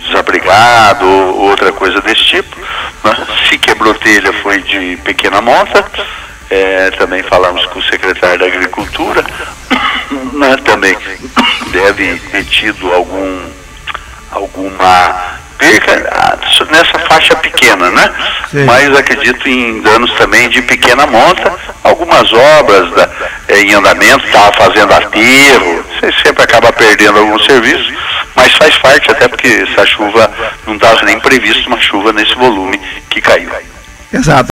desabrigado ou outra coisa desse tipo. Né? Se quebrou telha foi de pequena monta. É, também falamos com o secretário da Agricultura, né? também deve ter tido algum, alguma perca ah, nessa faixa pequena, né? Sim. Mas acredito em danos também de pequena monta, algumas obras da, é, em andamento, estava fazendo aterro, você sempre acaba perdendo algum serviço, mas faz parte até porque essa chuva não estava nem previsto uma chuva nesse volume que caiu. Exato.